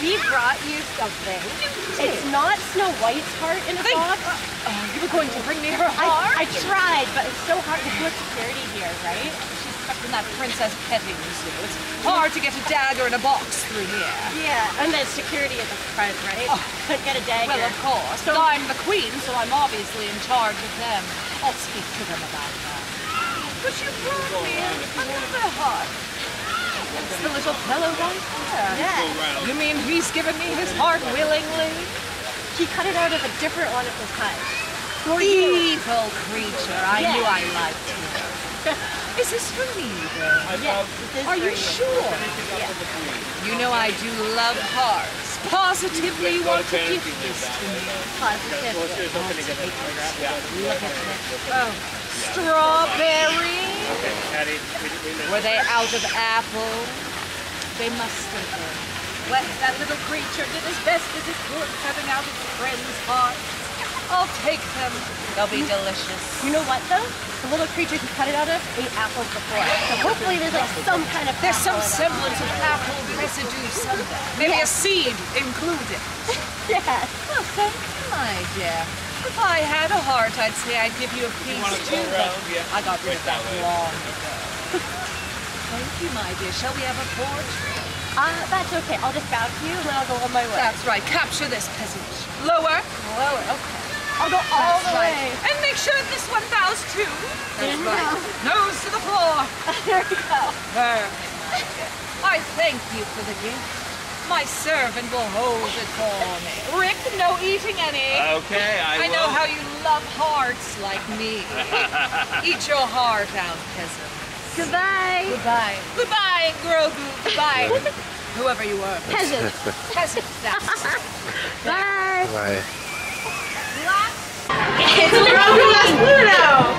we brought you something. It's not Snow White's heart in a Thank- box. Oh, you were going to bring me her heart? I, I tried, but it's so hard. There's no security here, right? She's stuck in that princess petting zoo. It's hard to get a dagger in a box through here. Yeah, and then security at the front, right? Oh. Couldn't get a dagger. Well, of course. So- I'm the queen, so I'm obviously in charge of them. I'll speak to them about that. But you brought me another heart. It's the little fellow right there. Yeah. You mean he's given me his heart willingly? He cut it out of a different one at the time. For you. Evil creature. I Yeah. knew I liked you. Is this for me, though? Yes, Are you sure? Yeah. You know I do love hearts. Positively want to give this to me. Positively. Look at this. Oh, strawberry. Were they out of apple? They must have been. Well, that little creature did as best as it could, cutting out its friends' hearts. I'll take them. They'll be delicious. You know what though? The little creature who cut it out of ate apples before. So hopefully there's like some kind of There's some apple in semblance of apple residue somewhere. Maybe a seed included. Yeah. Well, thank you, my dear. If I had a heart, I'd say I'd give you a piece too, but I got rid of that long ago. Thank you, my dear. Shall we have a portrait? Uh, that's okay. I'll just bow to you and then I'll go on my way. That's right. Capture this peasant. Lower. Lower. Okay. I'll go all That's the right. way. And make sure this one bows too. That's There you right. Nose to the floor. there we go. There. I thank you for the gift. My servant will hold it for me. Rick, no eating any. Okay, I, I know how you love hearts like me. Eat your heart out, peasant. Goodbye. Goodbye. Goodbye, Grogu. Goodbye. Whoever you are. Peasant. Peasant. That's Bye. Bye. It's Grogu as Pluto!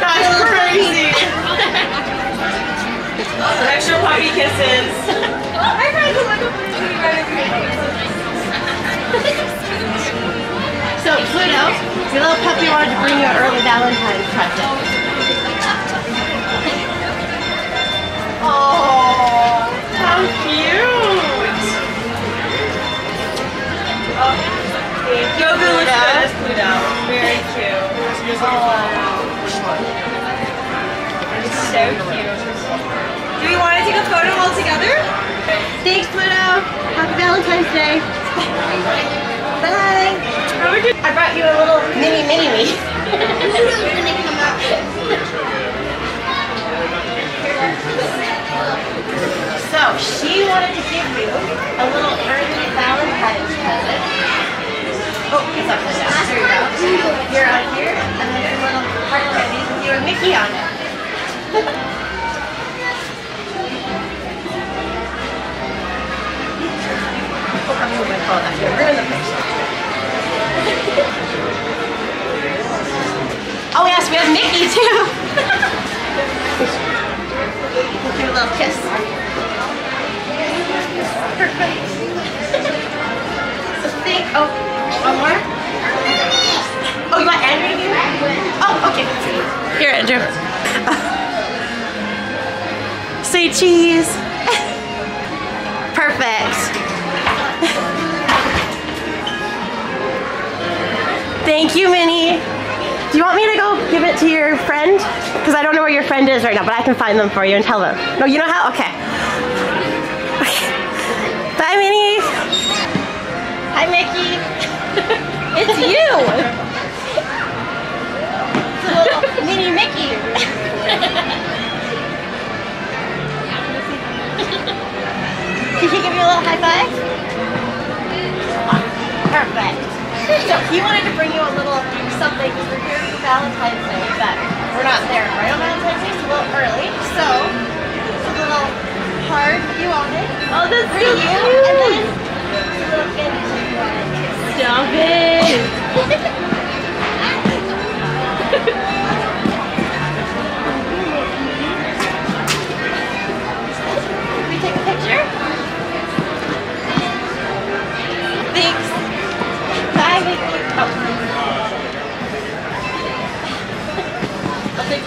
That's crazy! Extra puppy kisses. So Pluto, your little puppy wanted to bring you an early Valentine's present. Oh, how cute! Oh, Grogu looks good as Pluto. Very cute. It's so cute. Do we want to take a photo all together? Thanks, Pluto. Happy Valentine's Day. Bye. I brought you a little mini mini me. So she wanted to give you a little early Valentine's present. Oh, it's upside down. There you go. You're on here, and then a little heart candy with you and Mickey on it. Oh, I'm moving my phone. I'm gonna ruin the picture. We have Mickey too. We'll a little kiss. Perfect. so think. Oh, one more. Oh, you want Andrew to here? Oh, okay. Here, Andrew. Say cheese. Perfect. Thank you, Minnie. Do you want me to go give it to your friend? Because I don't know where your friend is right now, but I can find them for you and tell them. No, you know how? Okay. okay. Bye, Minnie. Hi, Mickey. it's you. It's mini Mickey. Did he give you a little high five? Perfect. So he wanted to bring you a little something because we're here for Valentine's Day, but we're not there right on Valentine's Day. It's a little early, so it's a little card you wanted. Oh, that's for you.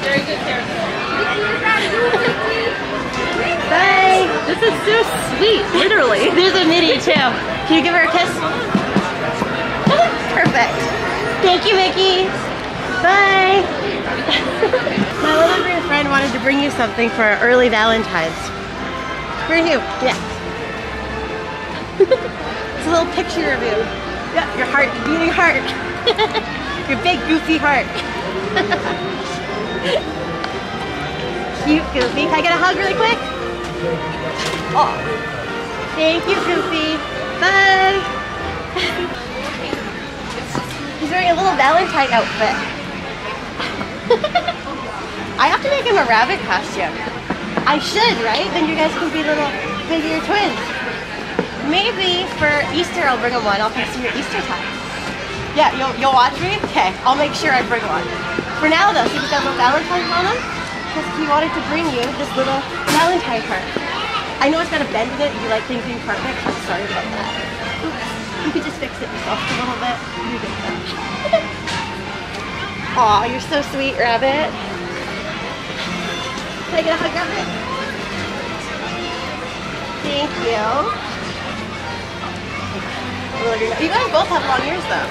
Very good care of you. Bye. This is so sweet, literally. There's a mini too. Can you give her a kiss? Perfect. Thank you, Mickey. Bye. My little green friend wanted to bring you something for early Valentine's. For you, yeah. it's a little picture of you. Yeah, your heart, beating heart. your big goofy heart. Cute Goofy. Can I get a hug really quick? Oh. Thank you, Goofy. Bye. He's wearing a little Valentine outfit. I have to make him a rabbit costume. I should, right? Then you guys can be little figure twins. Maybe for Easter I'll bring him one. I'll fix your Easter time. Yeah, you'll, you'll watch me? Okay, I'll make sure I bring one. For now though, see if got little Valentine on him? Because he wanted to bring you this little Valentine card. I know it's got a bend in it. You like things being perfect. I'm sorry about that. Oops. You could just fix it yourself a little bit. You did that. Aw, you're so sweet, Rabbit. Can I get a hug, Rabbit? Thank you. You guys both have long ears, though.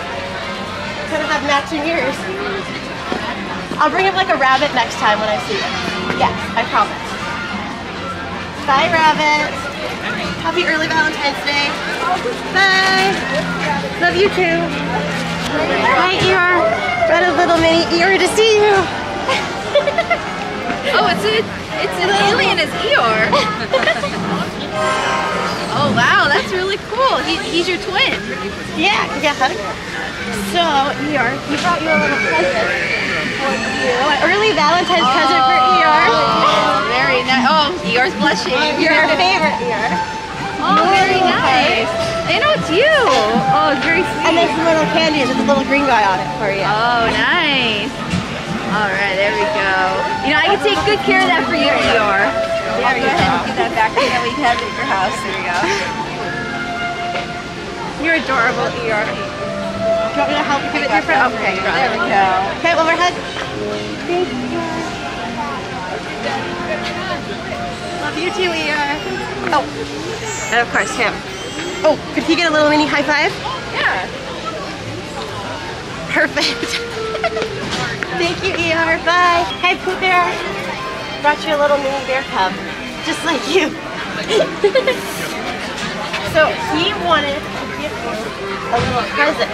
Kind of have matching ears. I'll bring him like a rabbit next time when I see him. Yes, I promise. Bye, Rabbit. Happy early Valentine's Day. Bye. Love you too. Hi, Eeyore. Got a little mini Eeyore to see you. oh, it's a, it's an alien as Eeyore. oh wow, that's really cool. He, he's your twin. Yeah, yeah. So, Eeyore, he brought you a little present. An early Valentine's oh, present for Eeyore. Oh, very nice. Oh, Eeyore's blushing. Your favorite Eeyore. Oh, very nice. I know it's you. Oh, it's very sweet. And there's some little candies with a little green guy on it for you. Oh, nice. All right, there we go. You know, I can take good care of that for you, Eeyore. There I'll go ahead and give that back to you, we can have it at your house. There you go. You're adorable, Eeyore. Do you want me to help you give it to your friend? Okay, there we go. Okay, one more hug. Thank you. Love you too, Eeyore. Oh, and of course him. Oh, could he get a little mini high five? Yeah. Perfect. Thank you, Eeyore. Bye. Hey, Pooh Bear. Brought you a little mini bear cub, just like you. so he wanted to give you a little present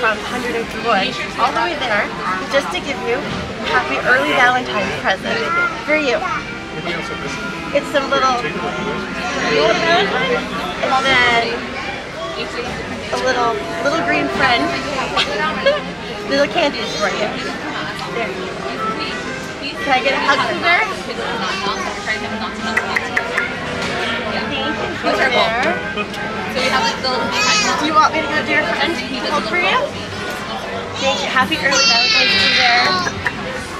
from Hundred Acre Wood all the way there just to give you a happy early Valentine's present for you. It's some little and then a little little green friend. little candies for you. There. Can I get a hug from? Thank you. There. So we have like the Do you want me to go to your friend hold for you? Thank you. Happy early Valentine's Day there.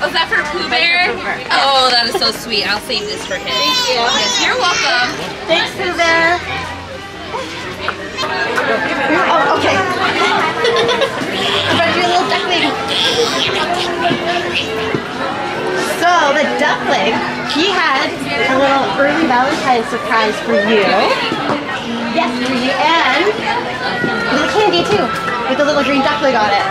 Oh, is that for Pooh Bear? Oh, that is so sweet. I'll save this for him. Thank you. Yes, you're welcome. Thanks, Pooh Bear. Oh, okay. I brought you a little duckling. So the duckling, he had a little early Valentine's surprise for you. Yes, and a little candy too, with a little green duckling on it.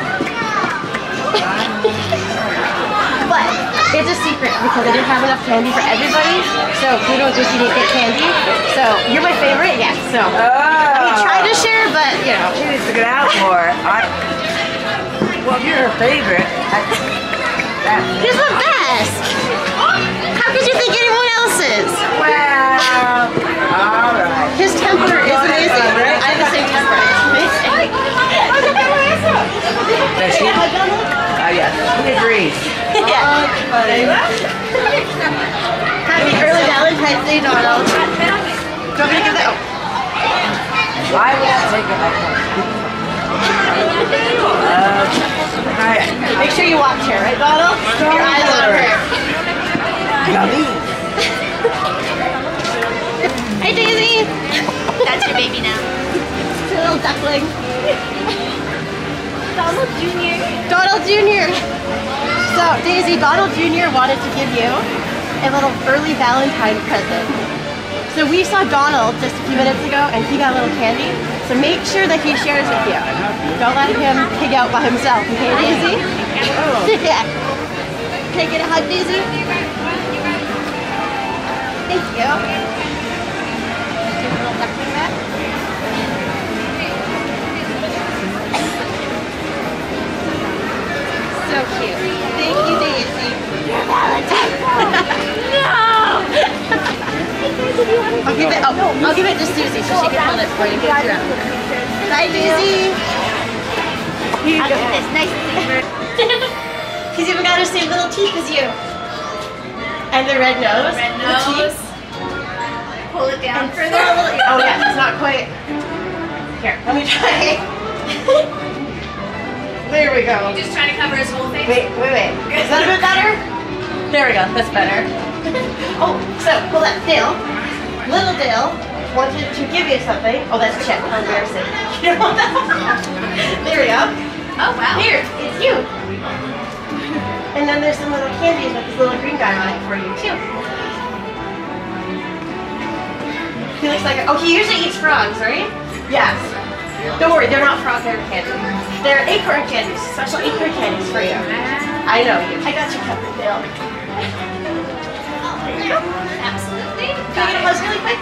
but it's a secret because I didn't have enough candy for everybody. So Pluto and Goofy didn't get candy. So you're my favorite, yes. So I oh. mean, try to share, but you know. She needs to get out more. I, well, if you're her favorite. I, that, He's the best. How could you think anyone else is? well, right. His temper is amazing. I have the same temper. It's amazing. Does she? Oh, yes. He yeah. Happy early Valentine's Day, Donald. Do you want me to give that? Oh. Why would I take it like that? Uh, all right. Make sure you watch her, right, Donald? Your eyes on her. Yummy. Hey, Daisy. That's your baby now. It's a little duckling. Donald Jr. Donald Jr. So, Daisy, Donald Jr. wanted to give you a little early Valentine present. So we saw Donald just a few minutes ago and he got a little candy. So make sure that he shares with you. Don't let him pig out by himself, okay, Daisy? yeah. Can I get a hug, Daisy? Thank you. I'll give it. Oh, I'll give it to Susie so she can hold it for you. Get your own. Bye, Susie. Here you go. It's nice to see her. He's even got the same little teeth as you. And the red nose. Red the nose. cheeks. Pull it down And further. still Oh yeah, it's not quite. Here, let me try. there we go. Just trying to cover his whole face. Wait, wait, wait. Is that a bit better? There we go. That's better. oh, so hold on, Dale. Little Dale wanted to give you something. Oh, that's Chip. How oh, embarrassing. You don't want that? there we go. Oh wow. Here, it's you. And then there's some little candies with this little green guy on it for you too. He looks like a, oh, he usually eats frogs, right? Yes. Don't worry, they're not frog hair candy. They're acorn candies, special acorn candies for you. I know you. I got you covered, Dale. There you go. Absolutely. Can I get a buzz really quick?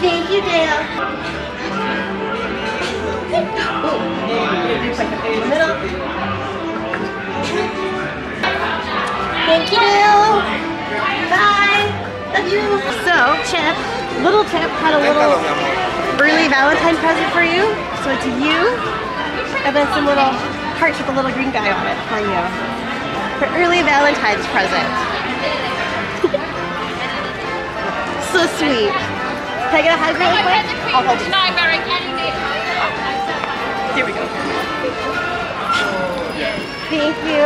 Thank you, Dale. Ooh, looks like in the middle. Thank you, Dale. Bye. Love you. So, Chip, little Chip had a little early Valentine present for you. So it's you, and then some little hearts with a little green guy on it for you. For early Valentine's present. Sweet. Can I get a hug really quick? I'll hold you. Here we go. Thank you.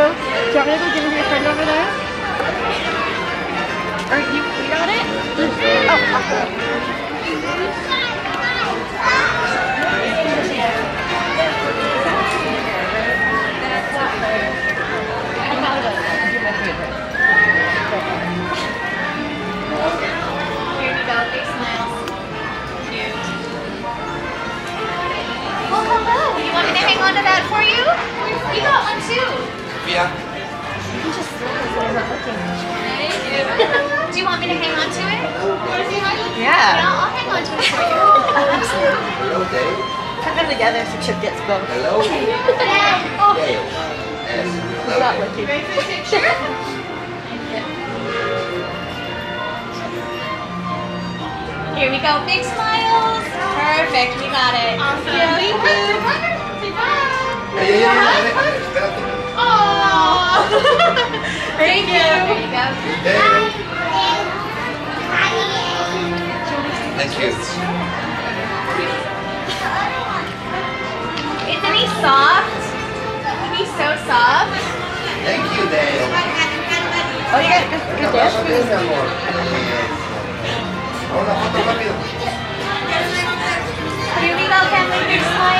Do you want me to go give it to your friend over there? Or you, you got it? Oh, awesome. Here Yeah. Do you want me to hang on to it? Yeah, Yeah. I'll, I'll hang on to it for you. Hello, Dave. Put them together so Chip gets both. Hello, Oh, Dale. Yes. Not Hello. looking. ready for the picture? Here we go. Big smiles. Perfect. We got it. Awesome. Thank you. Say bye. Yeah, yeah, yeah, yeah. Espérate. Aww. Thank you. There you go. Dale. Thank you. Isn't he soft? He's so soft. Thank you, Dale. Oh, you got good, Un good abrazo, dish? mi amor. Una foto rápido. Here we go, Kenley.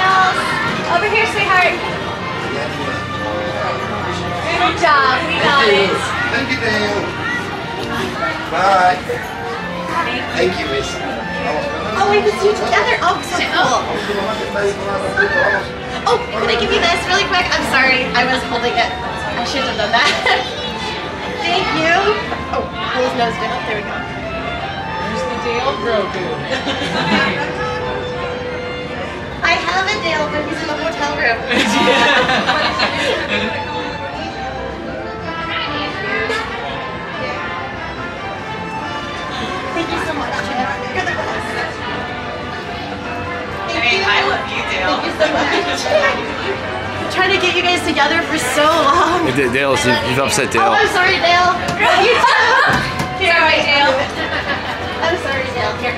Bye. Thank you, Miss. Vamos. Oh, we can see together. Oh, so cool. Vamos, tu mamá te está diciendo un ratito, vamos. Oh, can I give you this really quick? I'm sorry, I was holding it. I shouldn't have done that. Thank you. Oh, pull his nose down. There we go. Here's the deal. I have a Dale, but he's in the hotel room. long. Hey, D- Dale, you've you've upset Oh, Dale. I'm sorry, Dale. You too. Here, Sorry, Dale. I'm sorry, Dale. Here.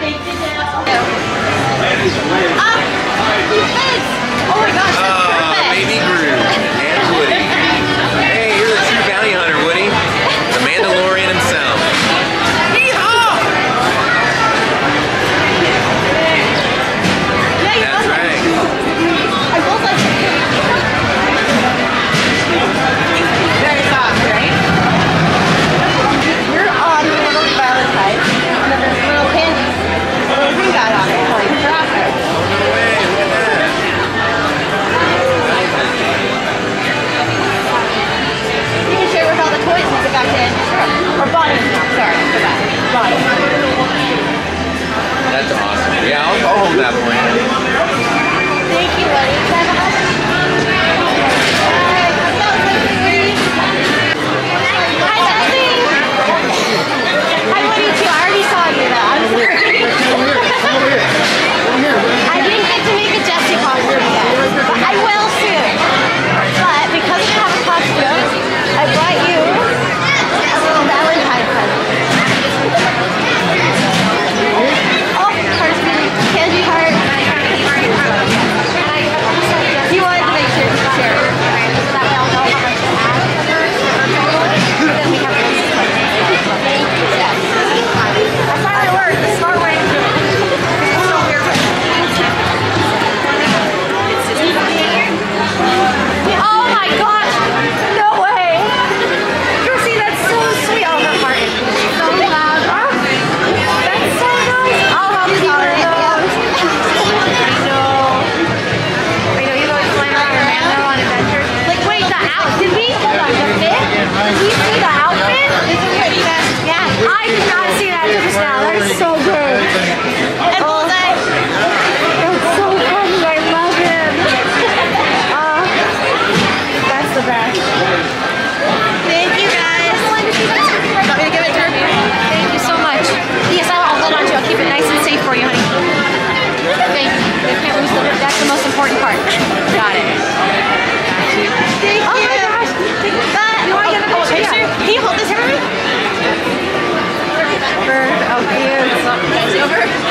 Thank you, Dale. Ah, That's awesome. Yeah, I'll, I'll hold that one. Thank you, buddy.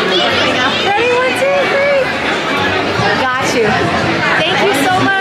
Ready, one, two, three. Got you. Thank you so much.